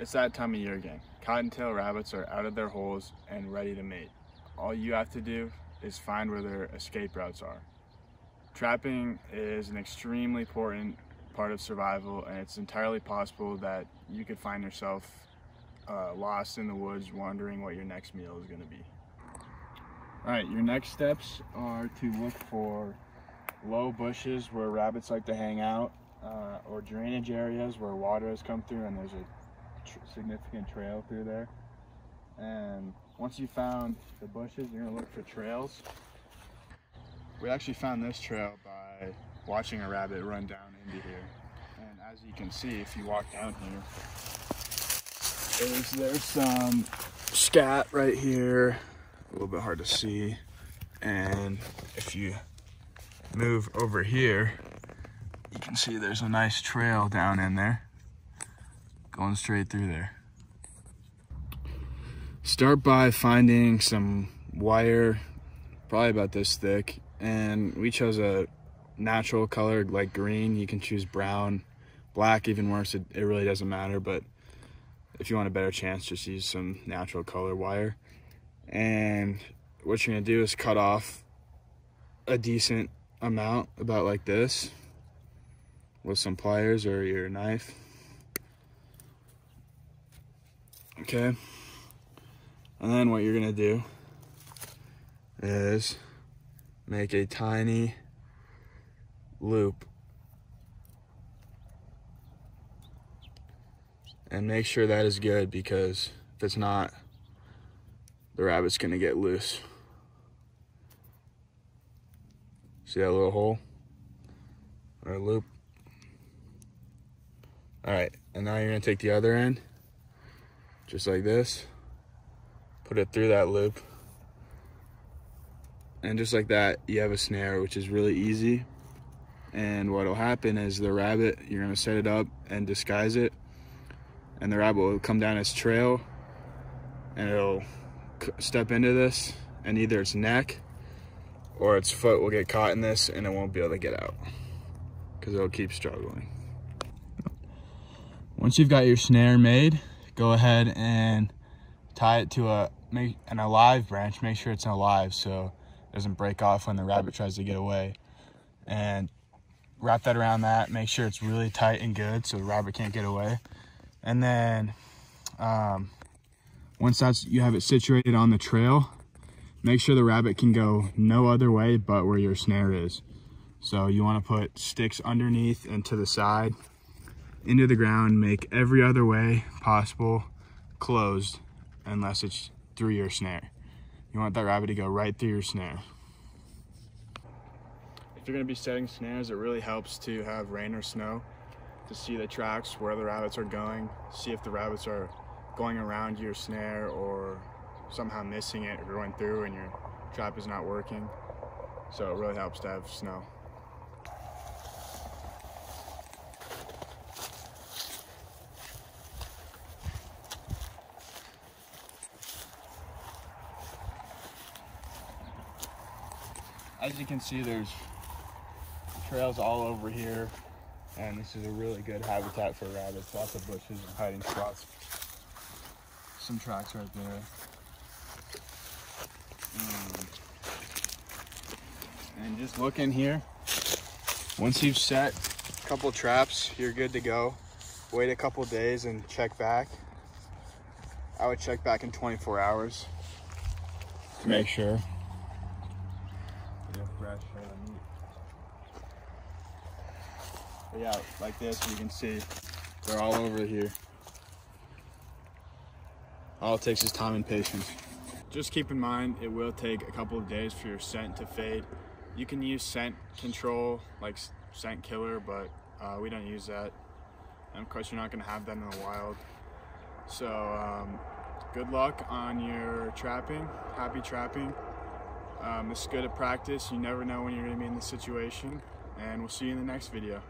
It's that time of year again. Cottontail rabbits are out of their holes and ready to mate. All you have to do is find where their escape routes are. Trapping is an extremely important part of survival and it's entirely possible that you could find yourself uh, lost in the woods wondering what your next meal is going to be. All right, your next steps are to look for low bushes where rabbits like to hang out uh, or drainage areas where water has come through and there's a significant trail through there. And once you found the bushes, you're gonna look for trails. We actually found this trail by watching a rabbit run down into here. And as you can see, if you walk down here, there's, some scat right here, a little bit hard to see. And if you move over here, you can see there's a nice trail down in there going straight through there. Start by finding some wire, probably about this thick, and we chose a natural color like green. You can choose brown, black, even worse. It, it really doesn't matter, but if you want a better chance, just use some natural color wire. And what you're gonna do is cut off a decent amount, about like this, with some pliers or your knife. Okay. And then what you're gonna do is make a tiny loop and make sure that is good because if it's not, the rabbit's gonna get loose. See that little hole or loop? All right, and now you're gonna take the other end, just like this, put it through that loop, and just like that, you have a snare, which is really easy. And what'll happen is the rabbit, you're gonna set it up and disguise it, and the rabbit will come down its trail, and it'll step into this, and either its neck or its foot will get caught in this and it won't be able to get out because it'll keep struggling. Once you've got your snare made, go ahead and tie it to a make an alive branch. Make sure it's alive so it doesn't break off when the rabbit tries to get away. And wrap that around that. Make sure it's really tight and good so the rabbit can't get away. And then um, once that's you have it situated on the trail, make sure the rabbit can go no other way but where your snare is. So you want to put sticks underneath and to the side, into the ground, make every other way possible closed unless it's through your snare. You want that rabbit to go right through your snare. If you're going to be setting snares, it really helps to have rain or snow to see the tracks, where the rabbits are going, see if the rabbits are going around your snare or somehow missing it or going through and your trap is not working. So it really helps to have snow. As you can see, there's trails all over here, and this is a really good habitat for rabbits. Lots of bushes and hiding spots. Some tracks right there. Um, and just look in here. Once you've set a couple traps, you're good to go. Wait a couple days and check back. I would check back in 24 hours to make sure. But yeah, like this, you can see they're all over here. All it takes is time and patience. Just keep in mind, it will take a couple of days for your scent to fade. You can use scent control, like scent killer, but uh, we don't use that. And of course, you're not gonna have that in the wild. So um, good luck on your trapping, happy trapping. Um, it's good at practice. You never know when you're gonna be in the situation. And we'll see you in the next video.